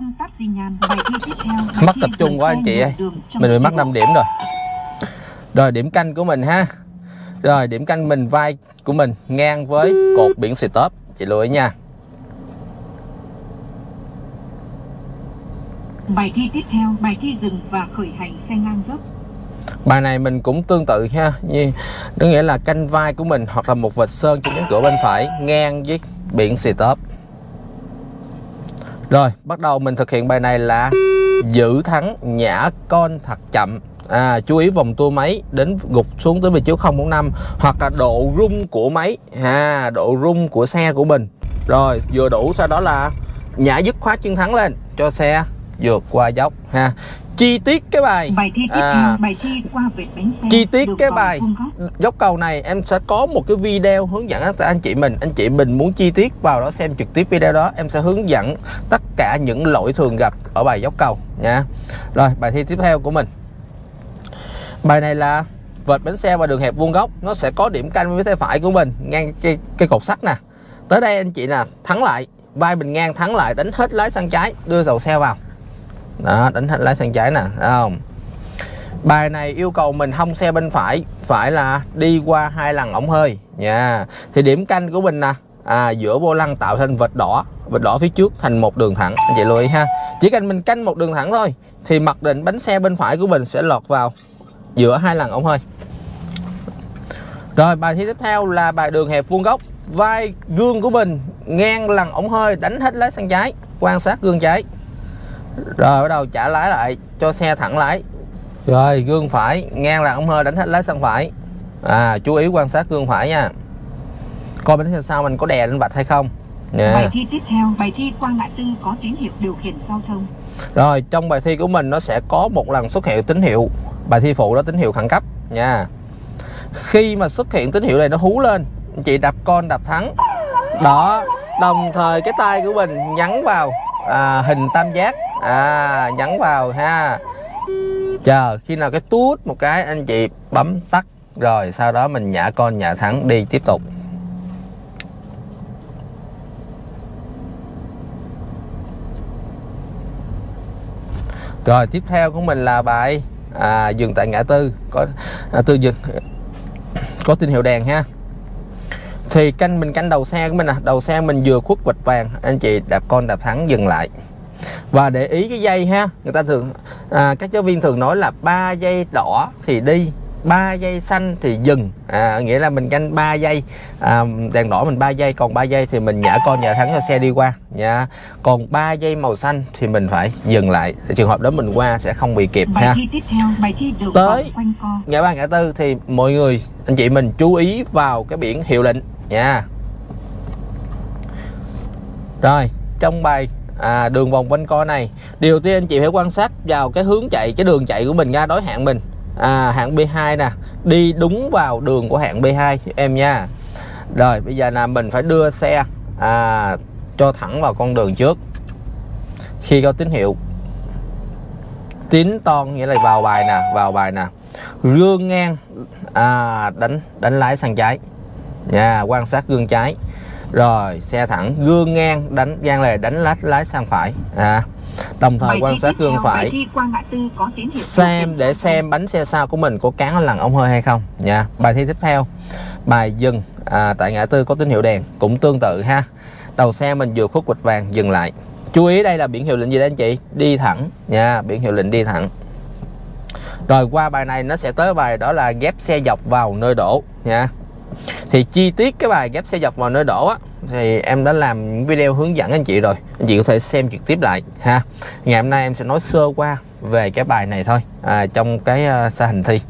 mất thi tập trung quá anh chị ơi mình bị mất bộ. 5 điểm rồi rồi điểm canh của mình ha rồi điểm canh mình vai của mình ngang với cột biển stop chị lưu ý nha Bài thi tiếp theo. Bài thi dừng và khởi hành xe ngang dốc. bài này mình cũng tương tự ha như có nghĩa là canh vai của mình hoặc là một vệt sơn trên cánh cửa bên phải ngang với biển stop rồi bắt đầu mình thực hiện bài này là giữ thắng nhả con thật chậm. À, chú ý vòng tua máy đến gục xuống tới vị trí 045 hoặc là độ rung của máy. Ha độ rung của xe của mình. Rồi vừa đủ sau đó là nhả dứt khóa chân thắng lên cho xe vượt qua dốc ha chi tiết cái bài Bài thi tiếp À. theo. Bài thi qua vệt bánh xe. chi tiết cái bài dốc cầu này em sẽ có một cái video hướng dẫn cho anh chị mình anh chị mình muốn chi tiết vào đó xem trực tiếp video đó em sẽ hướng dẫn tất cả những lỗi thường gặp ở bài dốc cầu nha rồi bài thi tiếp theo của mình bài này là vệt bánh xe và đường hẹp vuông góc nó sẽ có điểm canh với tay phải của mình ngang cái, cái cột sắt nè tới đây anh chị nè thắng lại vai mình ngang thắng lại đánh hết lái sang trái đưa dầu xe vào đó đánh hết lái sang trái nè thấy không Bài này yêu cầu mình hông xe bên phải phải là đi qua hai lần ống hơi nha. Thì điểm canh của mình nè à, giữa vô lăng tạo thành vệt đỏ, vệt đỏ phía trước thành một đường thẳng. Anh chị lưu ý ha. Chỉ cần mình canh một đường thẳng thôi thì mặc định bánh xe bên phải của mình sẽ lọt vào giữa hai lần ống hơi. Rồi bài thi tiếp theo là bài đường hẹp vuông góc. Vai gương của mình ngang lần ống hơi đánh hết lái sang trái, quan sát gương trái. Rồi bắt đầu trả lái lại cho xe thẳng lái. Rồi gương phải ngang là ống hơi đánh hết lái sang phải. À chú ý quan sát gương phải nha. Coi bánh xe sau mình có đè lên vạch hay không. Bài nha thi tiếp theo. Bài thi qua ngã tư có tín hiệu điều khiển giao thông. rồi trong bài thi của mình nó sẽ có một lần xuất hiện tín hiệu. Bài thi phụ đó tín hiệu khẩn cấp nha. Khi mà xuất hiện tín hiệu này nó hú lên. Chị đập con đập thắng. Đó đồng thời cái tay của mình nhấn vào à, hình tam giác à, nhấn vào ha. Chờ khi nào cái tút một cái anh chị bấm tắt. Rồi sau đó mình nhả con nhả thắng đi tiếp tục. Rồi tiếp theo của mình là bài à, dừng tại ngã tư. Có à, tư dừng có tín hiệu đèn ha. Thì canh mình canh đầu xe của mình à. Đầu xe mình vừa khuất vạch vàng. Anh chị đạp con đạp thắng dừng lại và để ý cái dây ha người ta thường à, các giáo viên thường nói là ba dây đỏ thì đi ba dây xanh thì dừng à, nghĩa là mình canh 3 giây à, đèn đỏ mình 3 giây còn 3 giây thì mình nhả con nhả thắng cho xe đi qua nha còn 3 giây màu xanh thì mình phải dừng lại trường hợp đó mình qua sẽ không bị kịp Bài ha thi tiếp theo. Bài thi Tới. ngã ba ngã tư thì mọi người anh chị mình chú ý vào cái biển hiệu lệnh nha rồi trong bài à, đường vòng quanh co này. Điều tiên anh chị phải quan sát vào cái hướng chạy cái đường chạy của mình ra đối hạng mình. À, hạng B2 nè đi đúng vào đường của hạng B2 em nha. Rồi bây giờ là mình phải đưa xe à, cho thẳng vào con đường trước. Khi có tín hiệu tín ton nghĩa là vào bài nè vào bài nè. Gương ngang à, đánh đánh lái sang trái. Nha quan sát gương trái rồi xe thẳng gương ngang đánh gian lề đánh lái lái sang phải. À, đồng thời Bài quan sát gương phải. xem để xem bánh xe sau của mình có cán lần ống hơi hay không. Nha bài thi tiếp theo. Bài dừng à, tại ngã tư có tín hiệu đèn cũng tương tự ha. Đầu xe mình vừa khuất vạch vàng dừng lại. Chú ý đây là biển hiệu lệnh gì đấy anh chị? Đi thẳng. Nha biển hiệu lệnh đi thẳng. Rồi qua bài này nó sẽ tới bài đó là ghép xe dọc vào nơi đổ. Nha thì chi tiết cái bài ghép xe dọc vào nơi đổ á thì em đã làm những video hướng dẫn anh chị rồi. Anh chị có thể xem trực tiếp lại ha. Ngày hôm nay em sẽ nói sơ qua về cái bài này thôi à, trong cái uh, sa hình thi.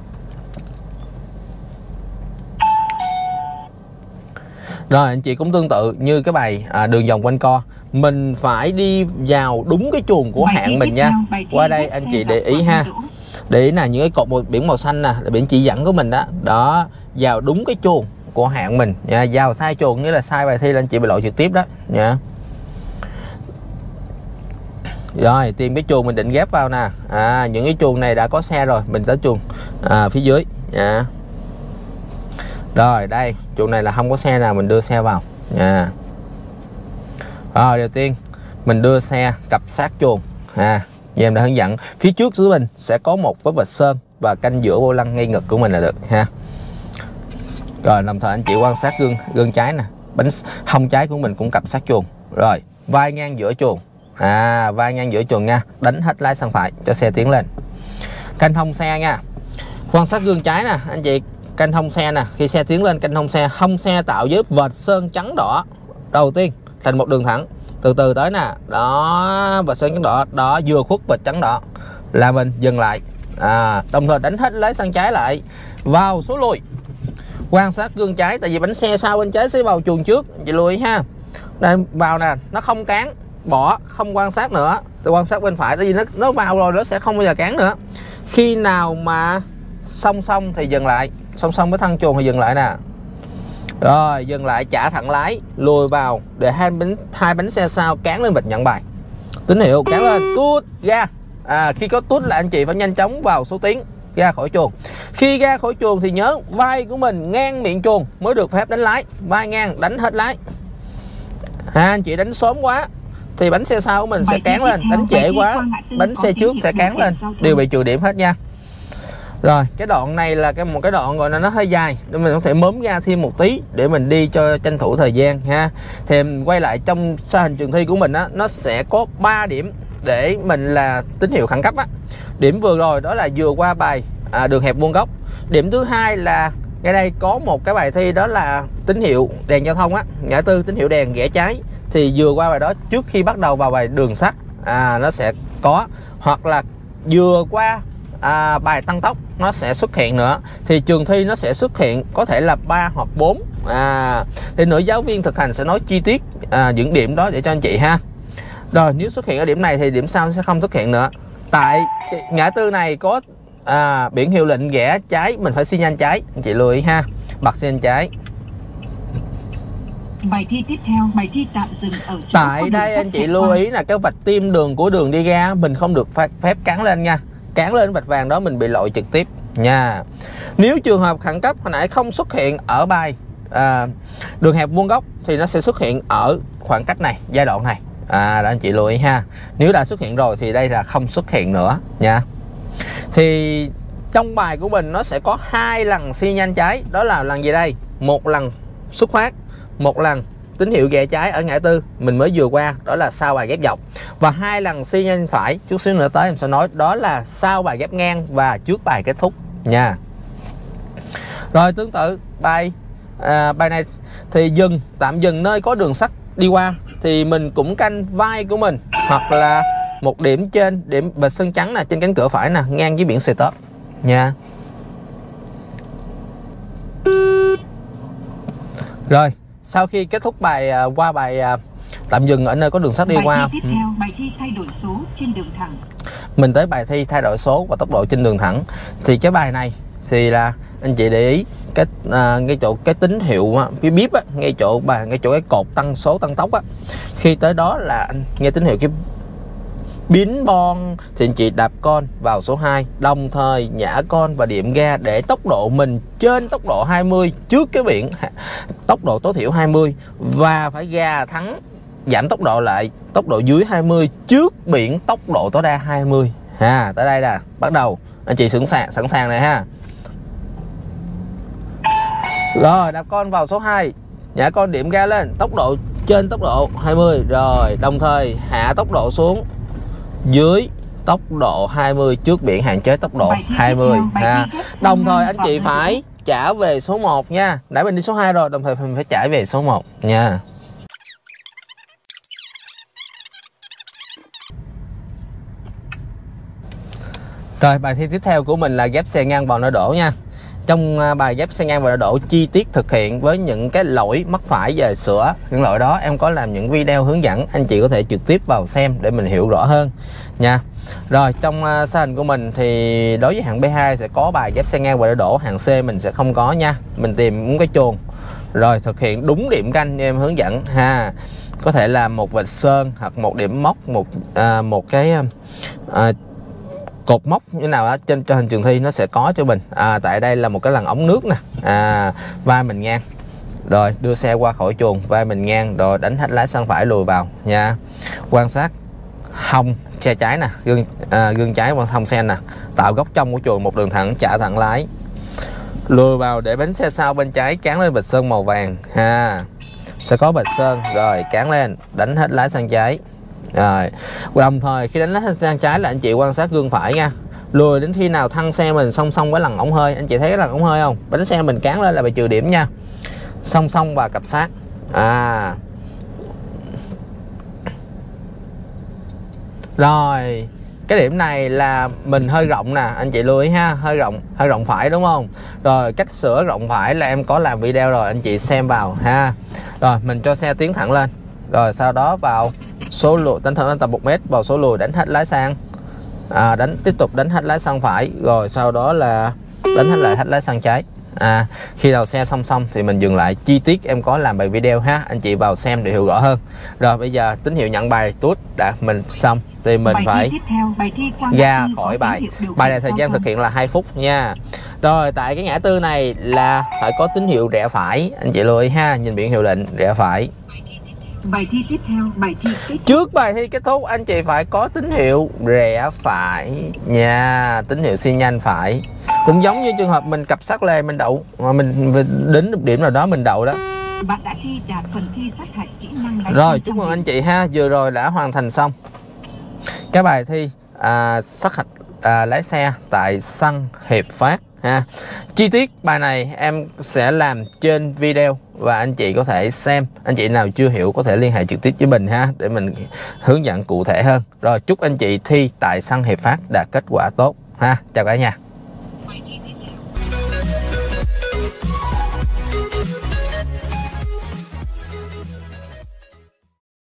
Rồi anh chị cũng tương tự như cái bài à, đường vòng quanh co. Mình phải đi vào đúng cái chuồng của hạng mình nha. qua đây anh chị để ý ha. Để ý là những cái cột một biển màu xanh nè là biển chỉ dẫn của mình đó. Đó vào đúng cái chuồng của hạng mình. Dạ, Nha giao sai chuồng nghĩa là sai bài thi là anh chị bị lỗi trực tiếp đó. Nha rồi tìm cái chuồng mình định ghép vào nè. À, những cái chuồng này đã có xe rồi mình sẽ chuồng à, phía dưới. Nha rồi đây chuồng này là không có xe nào mình đưa xe vào. Nha rồi đầu tiên mình đưa xe cặp sát chuồng. À như em đã hướng dẫn phía trước của mình sẽ có một vết vạch sơn và canh giữa vô lăng ngay ngực của mình là được ha rồi đồng thời anh chị quan sát gương gương trái nè. Bánh hông trái của mình cũng cặp sát chuồng. Rồi vai ngang giữa chuồng. À vai ngang giữa chuồng nha. Đánh hết lái sang phải cho xe tiến lên. Canh hông xe nha. Quan sát gương trái nè. Anh chị canh hông xe nè. Khi xe tiến lên canh hông xe hông xe tạo với vệt sơn trắng đỏ. Đầu tiên thành một đường thẳng. Từ từ tới nè. Đó vệt sơn trắng đỏ. Đó vừa khuất vệt trắng đỏ. Là mình dừng lại. À, đồng thời đánh hết lái sang trái lại. Vào số lùi quan sát gương trái tại vì bánh xe sau bên trái sẽ vào chuồng trước chị lưu ý ha. Đây vào nè nó không cán bỏ không quan sát nữa tôi quan sát bên phải tại vì nó nó vào rồi nó sẽ không bao giờ cán nữa. Khi nào mà song song thì dừng lại song song với thân chuồng thì dừng lại nè. Rồi dừng lại trả thẳng lái lùi vào để hai bánh hai bánh xe sau cán lên vạch nhận bài. Tín hiệu cán lên tút ra. À, khi có tút là anh chị phải nhanh chóng vào số tiếng ra khỏi chuồng khi ra khỏi chuồng thì nhớ vai của mình ngang miệng chuồng mới được phép đánh lái. Vai ngang đánh hết lái. À, anh chị đánh sớm quá thì bánh xe sau của mình sẽ cán lên. đánh trễ quá bánh xe trước sẽ cán lên. đều bị trừ điểm hết nha. Rồi cái đoạn này là cái một cái đoạn gọi là nó hơi dài. Nên mình có thể mớm ra thêm một tí để mình đi cho tranh thủ thời gian ha. Thì quay lại trong sa hình trường thi của mình á nó sẽ có 3 điểm để mình là tín hiệu khẩn cấp á. Điểm vừa rồi đó là vừa qua bài à, đường hẹp vuông góc. Điểm thứ hai là ngay đây có một cái bài thi đó là tín hiệu đèn giao thông á. Ngã tư tín hiệu đèn rẽ trái. Thì vừa qua bài đó trước khi bắt đầu vào bài đường sắt à, nó sẽ có hoặc là vừa qua à, bài tăng tốc nó sẽ xuất hiện nữa. Thì trường thi nó sẽ xuất hiện có thể là 3 hoặc 4 à, thì nữ giáo viên thực hành sẽ nói chi tiết à, những điểm đó để cho anh chị ha. Rồi nếu xuất hiện ở điểm này thì điểm sau sẽ không xuất hiện nữa. Tại ngã tư này có à, biển hiệu lệnh rẽ trái mình phải xi nhanh trái. Anh chị lưu ý ha. Bật xi nhanh trái. Bài thi tiếp theo, bài thi tạm dừng ở tại đây anh chị lưu ý là cái vạch tim đường của đường đi ra mình không được phép, cắn lên nha. Cán lên vạch vàng đó mình bị lội trực tiếp nha. Nếu trường hợp khẩn cấp hồi nãy không xuất hiện ở bài à, đường hẹp vuông góc thì nó sẽ xuất hiện ở khoảng cách này giai đoạn này. À đó anh chị lưu ý ha. Nếu đã xuất hiện rồi thì đây là không xuất hiện nữa nha thì trong bài của mình nó sẽ có hai lần xi nhan trái. Đó là lần gì đây? Một lần xuất phát một lần tín hiệu ghé trái ở ngã tư. Mình mới vừa qua đó là sau bài ghép dọc. Và hai lần xi nhan phải chút xíu nữa tới em sẽ nói đó là sau bài ghép ngang và trước bài kết thúc nha. Rồi tương tự bài à, bài này thì dừng tạm dừng nơi có đường sắt đi qua. Thì mình cũng canh vai của mình hoặc là một điểm trên điểm vệt sân trắng nè trên cánh cửa phải nè ngang với biển stop nha. Rồi sau khi kết thúc bài à, qua bài à, tạm dừng ở nơi có đường sắt đi bài qua. thi tiếp theo, bài thi thay đổi số trên đường thẳng. mình tới bài thi thay đổi số và tốc độ trên đường thẳng. Thì cái bài này thì là anh chị để ý cái à, ngay chỗ cái tín hiệu á, cái bíp á, ngay chỗ bài ngay chỗ cái cột tăng số tăng tốc á. Khi tới đó là anh nghe tín hiệu cái biến bon. Thì anh chị đạp con vào số 2 đồng thời nhả con và điểm ga để tốc độ mình trên tốc độ 20 trước cái biển tốc độ tối thiểu 20 và phải ga thắng giảm tốc độ lại tốc độ dưới 20 trước biển tốc độ tối đa 20 ha à, tới đây nè bắt đầu. Anh chị sẵn sàng sẵn sàng này ha. Rồi đạp con vào số 2 nhả con điểm ga lên tốc độ trên tốc độ 20 rồi đồng thời hạ tốc độ xuống dưới tốc độ 20 trước biển hạn chế tốc độ Bài thi tiếp 20 theo, bài ha. Đồng thời anh chị phải trả về số 1 nha. Nãy mình đi số 2 rồi, đồng thời mình phải trả về số 1 nha. Rồi bài thi tiếp theo của mình là ghép xe ngang vào nơi đổ nha. Trong à, bài ghép xe ngang và độ đổ chi tiết thực hiện với những cái lỗi mắc phải về sửa những lỗi đó em có làm những video hướng dẫn anh chị có thể trực tiếp vào xem để mình hiểu rõ hơn nha. Rồi trong à, xe hình của mình thì đối với hạng B2 sẽ có bài ghép xe ngang và đổ hạng C mình sẽ không có nha. Mình tìm đúng cái chuồng rồi thực hiện đúng điểm canh như em hướng dẫn ha. Có thể là một vệt sơn hoặc một điểm móc một à, một cái à, cột móc như nào đó trên cho hình trường thi nó sẽ có cho mình. À, tại đây là một cái lần ống nước nè. À, vai mình ngang. Rồi đưa xe qua khỏi chuồng vai mình ngang rồi đánh hết lái sang phải lùi vào nha. Quan sát hông xe trái nè gương à, gương trái và hông sen nè. Tạo góc trong của chuồng một đường thẳng trả thẳng lái. Lùi vào để bánh xe sau bên trái cán lên vệt sơn màu vàng ha. Sẽ có vệt sơn rồi cán lên đánh hết lái sang trái rồi. Đồng thời, khi đánh lái sang trái là anh chị quan sát gương phải nha. Lùi đến khi nào thăng xe mình song song với lần ống hơi. Anh chị thấy cái lần ống hơi không? Bánh xe mình cán lên là bị trừ điểm nha. Song song và cặp sát. À. Rồi. Cái điểm này là mình hơi rộng nè. Anh chị lưu ý ha, hơi rộng hơi rộng phải đúng không? Rồi, cách sửa rộng phải là em có làm video rồi, anh chị xem vào ha. Rồi, mình cho xe tiến thẳng lên. Rồi, sau đó vào số lùi đánh thẳng lên tầm 1 mét vào số lùi đánh hết lái sang. À, đánh tiếp tục đánh hết lái sang phải rồi sau đó là đánh hết lại hết lái sang trái. À, khi đầu xe song song thì mình dừng lại. Chi tiết em có làm bài video ha anh chị vào xem để hiểu rõ hơn. Rồi bây giờ tín hiệu nhận bài tút đã mình xong. Thì mình bài phải theo, bài ra khỏi bài. bài này thời gian thực hiện là 2 phút nha. Rồi tại cái ngã tư này là phải có tín hiệu rẽ phải. Anh chị lưu ý ha nhìn biển hiệu lệnh rẽ phải Bài thi tiếp theo, bài thi kết trước bài thi kết thúc anh chị phải có tín hiệu rẽ phải nha. Tín hiệu xi nhanh phải. Cũng giống như trường hợp mình cặp sát lề mình đậu mà mình, đến một điểm nào đó mình đậu đó. Bạn đã thi đạt phần thi sát hạch kỹ năng rồi chúc mừng anh chị ha. Vừa rồi đã hoàn thành xong. Cái bài thi à, sát hạch à, lái xe tại sân hiệp phát ha. Chi tiết bài này em sẽ làm trên video và anh chị có thể xem. Anh chị nào chưa hiểu có thể liên hệ trực tiếp với mình ha, để mình hướng dẫn cụ thể hơn. Rồi, chúc anh chị thi tại sân hiệp phát đạt kết quả tốt ha. Chào cả nhà.